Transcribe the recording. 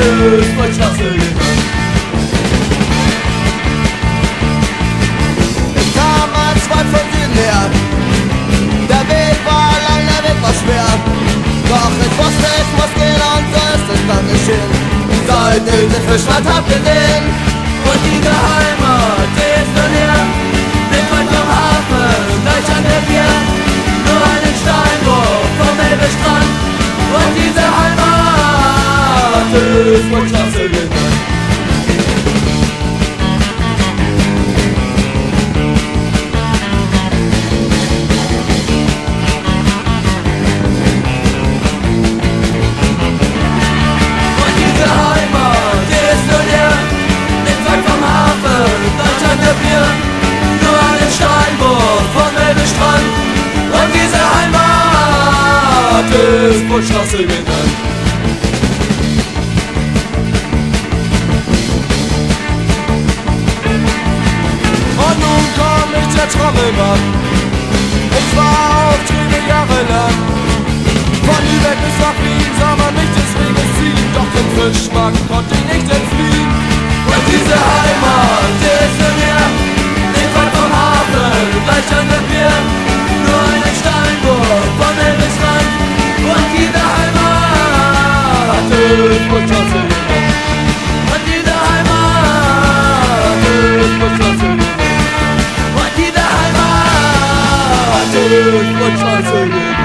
Fußballklasse Ich kam als weit von Süden her Der Weg war lang, der Weg war schwer. Doch ich wusste, ich muss gehen und so ist es dann geschehen. Seit ich den Fischland hab gesehen ist wohl klasse Straße genannt. Trommelmann. Ich war auf Triebe jahrelang. Von Lübeck bis nach Wien sah man mich des Weges. Doch den Fischmarkt konnte ich nicht entfliehen. Und diese Heimat, die ist für mir nicht weit vom Hafen, gleich an der Bier. Nur einen Steinwurf vom Elbesrand und die Heimat. Podcast 少爷在